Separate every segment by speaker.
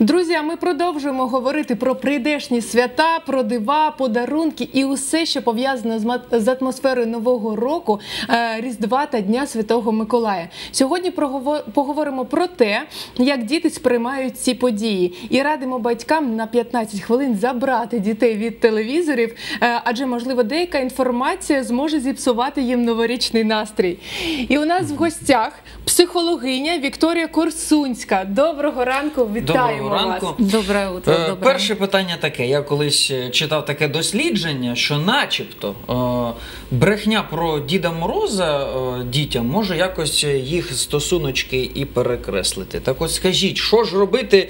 Speaker 1: Друзі, а ми продовжуємо говорити про прийдешні свята, про дива, подарунки і усе, що пов'язано з атмосферою нового року, е, Різдва та Дня Святого Миколая. Сьогодні поговоримо про те, як діти сприймають ці події, і радимо батькам на 15 хвилин забрати дітей від телевізорів, е, адже можливо деяка інформація зможе зіпсувати їм новорічний настрій. І у нас в гостях психологиня Вікторія Корсунська. Доброго ранку, вітаємо
Speaker 2: Доброго
Speaker 1: вас.
Speaker 2: ранку.
Speaker 3: Доброе утро.
Speaker 2: Е,
Speaker 3: доброе.
Speaker 2: Перше питання таке. Я колись е, читав таке дослідження, що начебто е, брехня про Діда Мороза е, дітям може якось їх стосуночки і перекреслити. Так от скажіть, що ж робити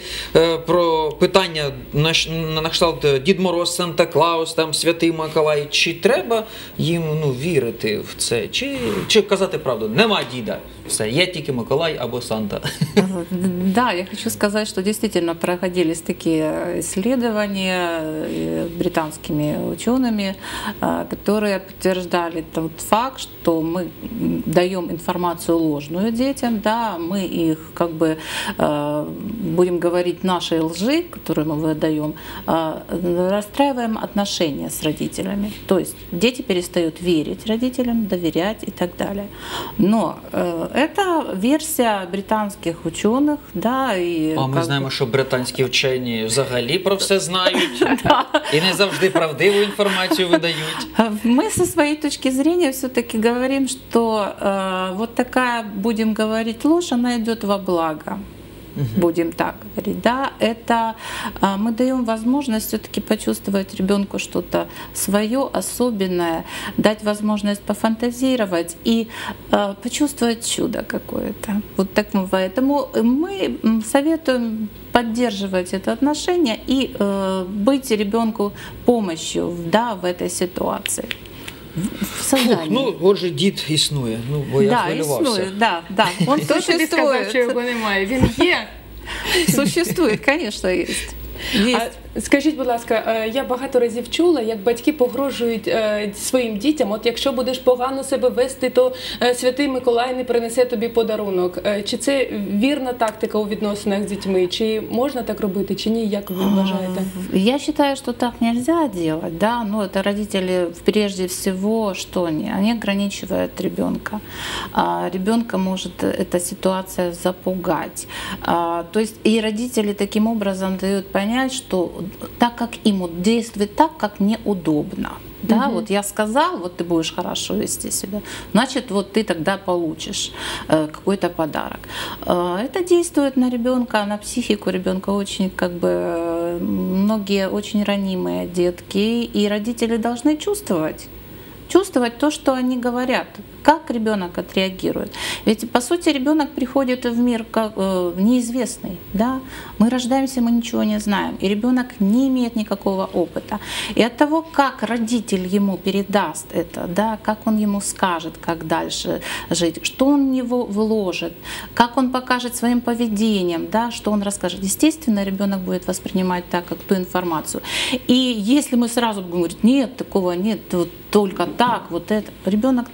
Speaker 2: про питання на, на кшталт Дід Мороз, Санта Клаус, там Святий Миколай? Чи треба їм ну, вірити в це? Чи, чи казати правду? Нема діда. Все, є тільки Миколай або Санта.
Speaker 3: Да, я хочу сказать, что действительно проходились такие исследования э, британскими учеными, э, которые подтверждали тот факт, что мы даем информацию ложную детям, да, мы их как бы э, будем говорить нашей лжи, которую мы выдаем, расстраиваем отношения с родителями. То есть дети перестают верить родителям, доверять и так далее. Но это версия британских ученых, да, и
Speaker 2: А знаємо,
Speaker 3: бы-
Speaker 2: що британські вчені взагалі про все знають і не завжди правдиву інформацію видають.
Speaker 3: Мы со своей точки зрения все-таки говорим, что э, вот такая, будем говорить, ложь, она идет во благо. Будем так говорить, да, это а, мы даем возможность все-таки почувствовать ребенку что-то свое, особенное, дать возможность пофантазировать и а, почувствовать чудо какое-то. Вот так мы поэтому мы советуем поддерживать это отношение и э, быть ребенку помощью, да, в этой ситуации В- в
Speaker 2: Фух,
Speaker 3: создании.
Speaker 2: ну отже, дід існує. Ну бо я
Speaker 3: да,
Speaker 2: хвилювався.
Speaker 3: иснует, да, да, он
Speaker 1: Хто тобі сказав, що
Speaker 3: существует.
Speaker 1: його немає? Він є.
Speaker 3: Существует, конечно, есть. Есть.
Speaker 1: Скажіть, будь ласка, е, я багато разів чула, як батьки погрожують е, своїм дітям. От якщо будеш погано себе вести, то е, святий Миколай не принесе тобі подарунок. Чи це вірна тактика у відносинах з дітьми? Чи можна так робити, чи ні? Як ви вважаєте?
Speaker 3: Я считаю, что так нельзя делать, да, но это родители прежде всего, что они, они ограничивают ребенка. А, ребенка может эта ситуация запугать. А, то есть и родители таким образом дают понять, что так как им вот действует так, как мне удобно. Да,
Speaker 1: Мгм.
Speaker 3: вот я сказал, вот ты будешь хорошо вести себя, значит, вот ты тогда получишь э, какой-то подарок. Э, это действует на ребенка, на психику ребенка очень, как бы, многие очень ранимые детки, и родители должны чувствовать чувствовать то, что они говорят, как ребенок отреагирует. Ведь по сути ребенок приходит в мир как э, неизвестный, да. Мы рождаемся, мы ничего не знаем, и ребенок не имеет никакого опыта. И от того, как родитель ему передаст это, да, как он ему скажет, как дальше жить, что он в него вложит, как он покажет своим поведением, да, что он расскажет. Естественно, ребенок будет воспринимать так, как ту информацию. И если мы сразу будем говорить, нет, такого нет, вот только так, вот это, ребенок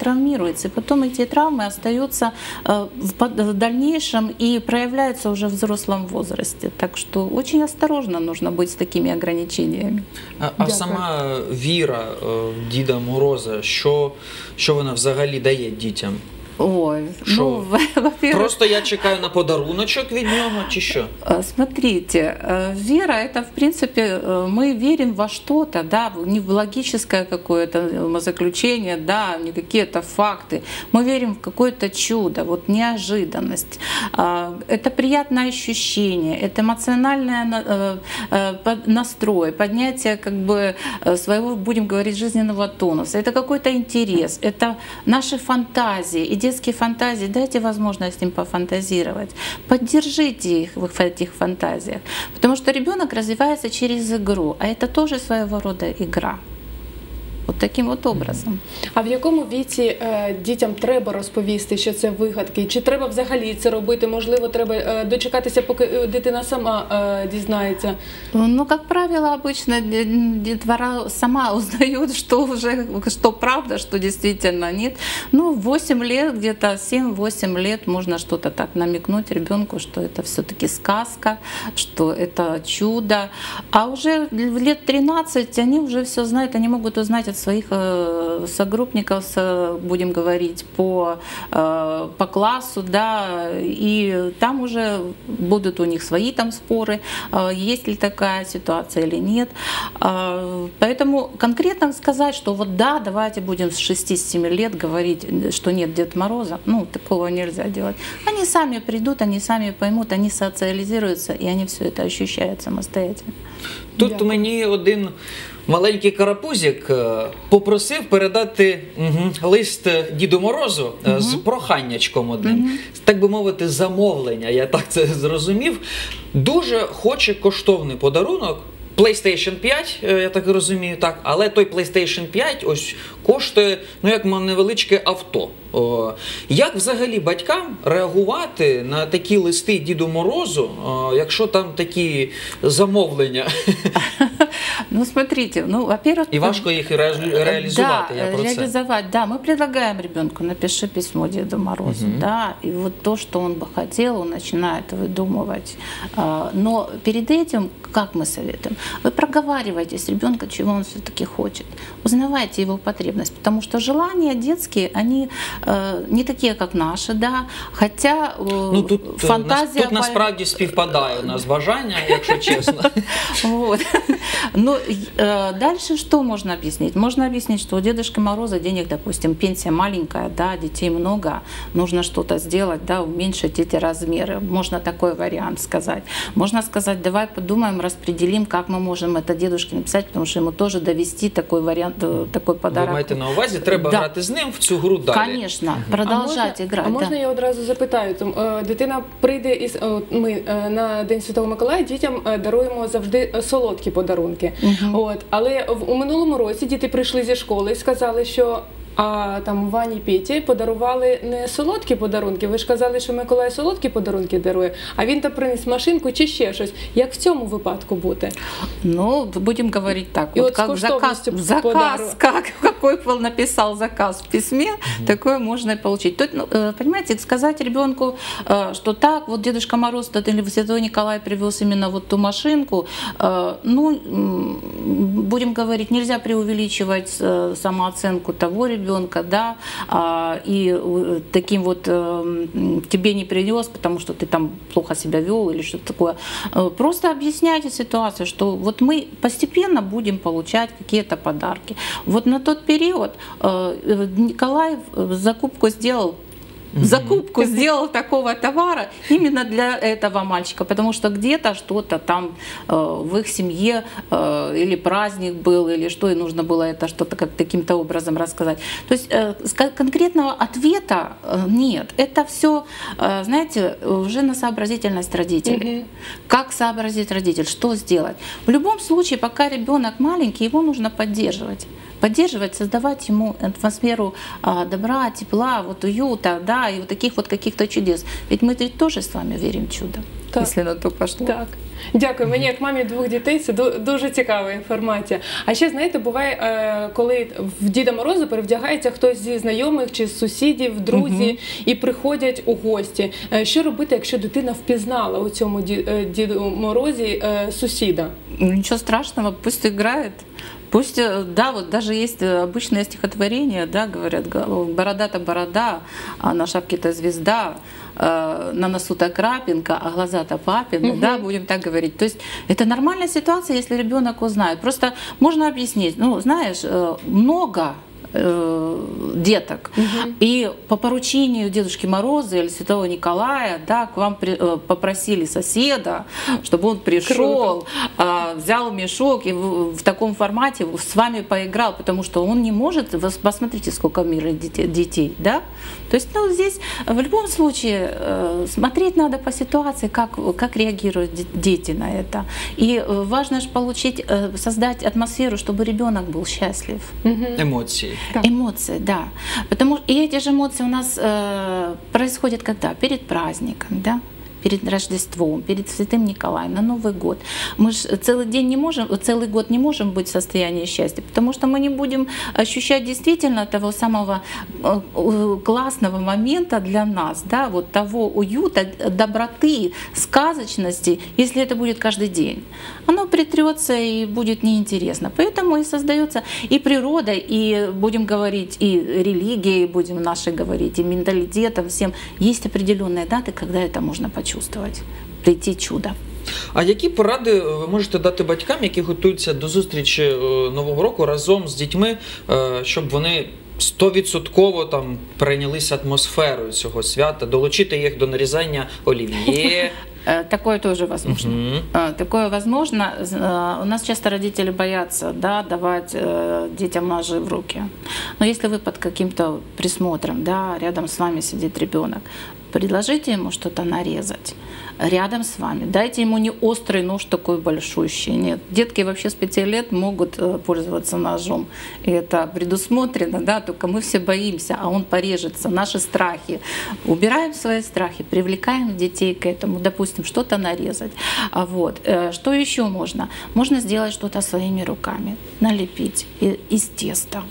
Speaker 3: травмируется, и потом эти травмы остаются э, в под- в дальнейшем и проявляются уже в взрослом возрасте. Так что очень осторожно нужно быть с такими ограничениями.
Speaker 2: А, а
Speaker 1: Дякую.
Speaker 2: сама віра е, в Діда Мороза, що, що вона взагалі дає дітям?
Speaker 3: Ой,
Speaker 2: Шо?
Speaker 3: ну, во-первых,
Speaker 2: Просто я чекаю на подаруночок від нього, чи що?
Speaker 3: Э, Смотрите, э, вера это в принципе э, мы верим во что-то, да, не в логическое какое-то заключение, да, не какие-то факты. Мы верим в какое-то чудо, вот неожиданность. А, Это приятное ощущение, это э, э, под- настрой, поднятие как бы своего, будем говорить, жизненного тонуса. Это какой-то интерес, это наши фантазии и детские фантазии. Дайте возможность им пофантазировать. Поддержите их в их- в этих фантазиях. Потому что ребенок развивается через игру, а это тоже своего рода игра. Вот таким вот образом.
Speaker 1: А в якому віці е, дітям треба розповісти, що це вигадки? Чи треба взагалі це робити? Можливо, треба е, дочекатися, поки е, дитина сама е, дізнається.
Speaker 3: Ну, как правило, обычно де- детвора сама узнает, что уже, что правда, что действительно нет. Ну, 8 лет, где-то 7-8 лет можно что-то так намекнуть ребенку, что это все-таки сказка, что это чудо. А уже в лет 13 они уже все знают, они могут узнать от своих э, согруппников, будем говорить, по, э, по классу, да, и там уже будут у них свои там споры, э, есть ли такая ситуация или нет. Поэтому конкретно сказать, что вот да, давайте будем с 6-7 лет говорить, что нет Деда Мороза, ну, такого нельзя делать. Они сами придут, они сами поймут, они социализируются, и они все это ощущают самостоятельно.
Speaker 2: Тут
Speaker 1: Дякую.
Speaker 2: мені один маленький карапузик е, попросив передати лист Діду Морозу е, з проханнячком одним. Так би мовити, замовлення. Я так це зрозумів. Дуже хоче коштовний подарунок. PlayStation 5, е, я так розумію, так, але той PlayStation 5 ось коштує ну як невеличке авто. О, як взагалі батькам реагувати на такі листи Діду Морозу, о, якщо там такі замовлення?
Speaker 3: Ну, смотрите, ну, во-первых...
Speaker 2: І важко їх ре- реалізувати.
Speaker 3: Да,
Speaker 2: я про це.
Speaker 3: реализовать, да. Мы предлагаем ребенку, напиши письмо Деду Морозу, да, и вот то, что он бы хотел, он начинает выдумывать. А, Но перед этим, как мы советуем, вы проговаривайте с ребенком, чего он все-таки хочет, узнавайте его потребность, потому что желания детские, они э, не такие, как наши, да, хотя э,
Speaker 2: Ну тут, е,
Speaker 3: фантазия...
Speaker 2: нас, тут насправді співпадає у нас бажання, якщо чесно.
Speaker 3: Вот. Ну, э, дальше что можно объяснить? Можно объяснить, что у Дедушки Мороза денег, допустим, пенсия маленькая, да, детей много, нужно что-то сделать, да, уменьшить эти размеры. Можно такой вариант сказать. Можно сказать, давай подумаем, распределим, как мы можем это дедушке написать, потому что ему тоже довести такой вариант, э, такой
Speaker 2: Ви
Speaker 3: подарок.
Speaker 2: маєте на увазі, треба
Speaker 3: Да.
Speaker 2: грати з ним в цю гру далі.
Speaker 3: Конечно, продолжать
Speaker 1: а можна,
Speaker 3: играть.
Speaker 1: А можна
Speaker 3: да.
Speaker 1: я одразу запитаю? Там, е, Дитина прийде із е, ми е, на День Святого Миколая дітям е, даруємо завжди е, солодкі подарунки. От, але в- у минулому році діти прийшли зі школи і сказали, що. А там Вані Петі подарували не солодкі подарунки. Ви ж казали, що Миколай солодкі подарунки дарує, а він то приніс машинку чи ще щось. Як в цьому випадку бути?
Speaker 3: Ну, будем говорить так.
Speaker 1: И
Speaker 3: вот
Speaker 1: вот с
Speaker 3: как заказ,
Speaker 1: коштовностью
Speaker 3: заказ
Speaker 1: подару.
Speaker 3: как, какой был написал заказ в письме, такое можно и получить. Тут, ну, э, понимаете, сказать ребенку, э, что так, вот Дедушка Мороз тот или Святой Николай привез именно вот ту машинку, э, ну, м, будем говорить, нельзя преувеличивать э, самооценку того ребенка, да, а, и э, таким вот э, тебе не принес, потому что ты там плохо себя вел или что-то такое. Э, Просто объясняйте ситуацию, что вот мы постепенно будем получать какие-то подарки. Вот на тот период Николай закупку сделал закупку сделал такого товара именно для этого мальчика, потому что где-то что-то там э, в их семье э, или праздник был, или что, и нужно было это что-то как таким-то образом рассказать. То есть э, конкретного ответа э, нет. Это все, знаете, уже на сообразительность родителей. Как сообразить родитель, что сделать? В любом случае, пока ребенок маленький, его нужно поддерживать поддерживать, создавать ему атмосферу а, добра, тепла, вот уюта, да, и вот таких вот каких-то чудес. Ведь мы ведь тоже с вами верим в чудо,
Speaker 1: Так.
Speaker 3: если на то пошло.
Speaker 1: Так. Дякую. Мені як мамі двох дітей це ду- дуже цікава інформація. А ще знаєте, буває, е, коли в Діда Мороза перевдягається хтось зі знайомих чи з сусідів, друзі, і приходять у гості. Е, Що робити, якщо дитина впізнала у цьому е, Діду Морозі сусіда?
Speaker 3: Ну, Ничего страшного, пусть играет. Пусть, э, да, вот даже есть э, обычное стихотворение, да, говорят, борода-то борода, а на шапке-то звезда, э, на носу-то крапинка, а глаза-то папины, да, будем так говорить. То есть это нормальная ситуация, если ребенок узнает. Просто можно объяснить, ну, знаешь, много э, деток. И по поручению Дедушки Мороза или Святого Николая, да, к вам при- э, попросили соседа, чтобы он пришел, а, взял мешок и в, в таком формате с вами поиграл, потому что он не может, вы посмотрите, сколько в мире детей, детей, да? То есть, ну, здесь в любом случае э, смотреть надо по ситуации, как, как реагируют де- дети на это. И э, важно же получить, э, создать атмосферу, чтобы ребенок был счастлив.
Speaker 2: Емоції.
Speaker 1: Так.
Speaker 3: Эмоции, да. Потому и эти же эмоции у нас э, происходят когда? Перед праздником, да? Перед Рождеством, перед Святым Николаем, на Новый год. Мы же целый день не можем, целый год не можем быть в состоянии счастья, потому что мы не будем ощущать действительно того самого э, классного момента для нас, да, вот того уюта, доброты, сказочности, если это будет каждый день. Оно притрется и будет неинтересно. Поэтому и создается и природа, и будем говорить, и религия, и будем наши говорить, и менталитетом всем. Есть определенные даты, когда это можно почувствовать, прийти чудо.
Speaker 2: А які поради е, ви можете дати батькам, які готуються до зустрічі е, Нового року разом з дітьми, е, щоб вони стовідсотково там перейнялися атмосферою цього свята, долучити їх до нарізання олів'є?
Speaker 3: Э, Такое тоже возможно.
Speaker 2: Мгм.
Speaker 3: Э, Такое возможно. З- э, У нас часто родители боятся да, давать э, детям ножи в руки. Но если вы под каким-то присмотром, да, рядом с вами сидит ребенок, предложите ему что-то нарезать рядом с вами. Дайте ему не острый нож такой большущий. Нет, детки вообще с пяти лет могут э, пользоваться ножом. И это предусмотрено, да, только мы все боимся, а он порежется. Наши страхи. Убираем свои страхи, привлекаем детей к этому, допустим, что-то нарезать. А вот. Э, Что еще можно? Можно сделать что-то своими руками, налепить из теста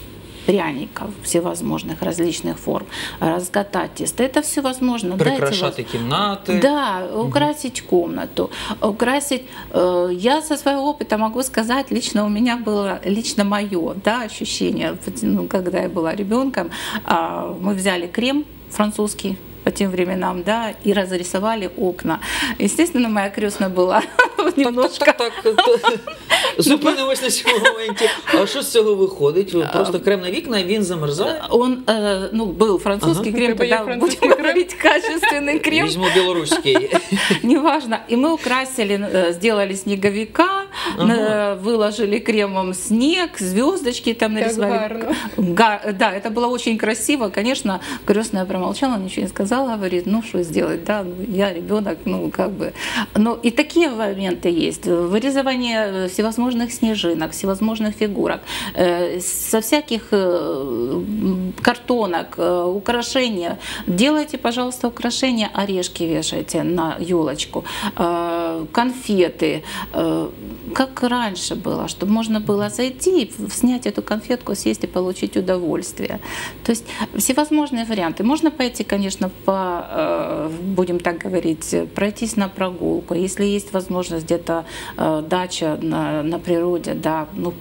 Speaker 3: пряников всевозможных различных форм, разкатать тесто. Это все возможно. Дайте
Speaker 2: Прикрашати кімнати.
Speaker 3: да, украсить комнату, украсить. э, Я со своего опыта могу сказать, лично у меня было, лично мое да, ощущение, ну, когда я была ребенком, а, мы взяли крем французский по тем временам, да, и разрисовали окна. Естественно, моя крестная была немножко
Speaker 2: Так, так, так, так. Зупинимось на цьому моменті. А що з цього виходить? Просто крем на вікна, і він замерзає.
Speaker 3: Он, э, ну, был французский
Speaker 1: Ага.
Speaker 3: крем,
Speaker 1: У тебя
Speaker 3: тогда
Speaker 1: французский
Speaker 3: будем
Speaker 1: крем?
Speaker 3: говорить качественный крем.
Speaker 2: Візьму білоруський.
Speaker 3: Неважно. И мы украсили, э, сделали снеговика,
Speaker 2: Ага.
Speaker 3: э, выложили кремом снег, звездочки там
Speaker 1: Как
Speaker 3: нарисовали.
Speaker 1: гарно.
Speaker 3: Га- Да, это было очень красиво. Конечно, крестная промолчала, ничего не сказала, говорит, ну что сделать, да, ну, я ребенок, ну как бы. Но и такие моменты есть. Вырезывание э, всевозможных снежинок, всевозможных фигурок, э, со всяких э, картонок, э, украшения. Делайте, пожалуйста, украшения, орешки вешайте на елочку, конфеты, как раньше было, чтобы можно было зайти, снять эту конфетку, съесть и получить удовольствие. То есть всевозможные варианты. Можно пойти, конечно, по, будем так говорить, пройтись на прогулку. Если есть возможность где-то дача на, на природе, да, ну,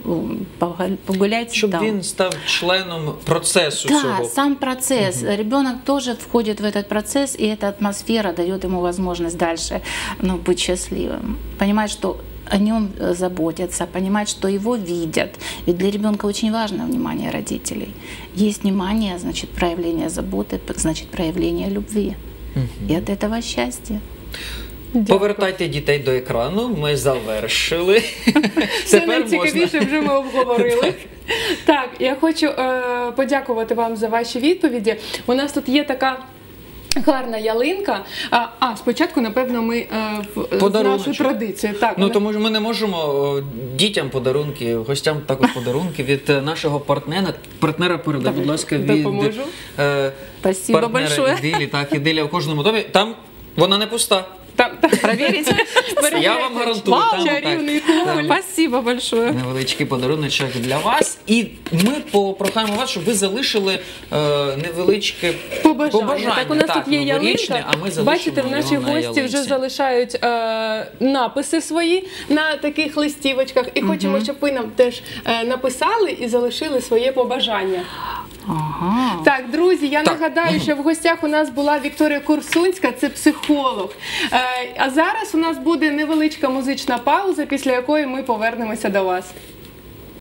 Speaker 3: погулять- погуляйте
Speaker 2: Щоб
Speaker 3: там.
Speaker 2: він став членом процесу
Speaker 3: Да,
Speaker 2: цього.
Speaker 3: сам процесс. Ребенок тоже входит в этот процесс, и эта атмосфера дает ему возможность дальше ну, быть счастливым. Понимать, что о нем э, заботятся, понимать, что его видят. Ведь для ребенка очень важно внимание родителей. Есть внимание, значит, проявление заботы, значит, проявление любви. И от этого счастье.
Speaker 2: Повертайте дітей до екрану. Ми завершили. Тепер
Speaker 1: найцікавіше вже ми обговорили. Так, я хочу е, подякувати вам за ваші відповіді. У нас тут є така. Гарна ялинка. А, а спочатку, напевно, ми е, в нашу традицію. Так,
Speaker 2: Ну
Speaker 1: вона-
Speaker 2: тому ж ми не можемо дітям подарунки, гостям також подарунки від е, нашого партнера. Партнера передай, будь ласка, від
Speaker 1: Допоможу.
Speaker 2: е, партнера. Ідилі. Так, ідилія в кожному домі. Там вона не пуста.
Speaker 1: Там, там.
Speaker 3: Проверить?
Speaker 2: Я вам гарантую.
Speaker 1: Вау, чарівний куль.
Speaker 3: Спасибо большое.
Speaker 2: Невеличкий подаруночок для вас. І ми попрохаємо вас, щоб ви залишили е, невеличке
Speaker 1: Побажання. Так, у нас тут є ялинка.
Speaker 2: а ми
Speaker 1: Бачите, в наші
Speaker 2: його на
Speaker 1: гості вже залишають е, написи свої на таких листівочках. І хочемо, щоб ви нам теж е, написали і залишили своє побажання.
Speaker 3: Ага.
Speaker 1: Так, друзі, я
Speaker 2: Так.
Speaker 1: нагадаю, що в гостях у нас була Вікторія Курсунська, це психолог. Е, а зараз у нас буде невеличка музична пауза, після якої ми повернемося до вас.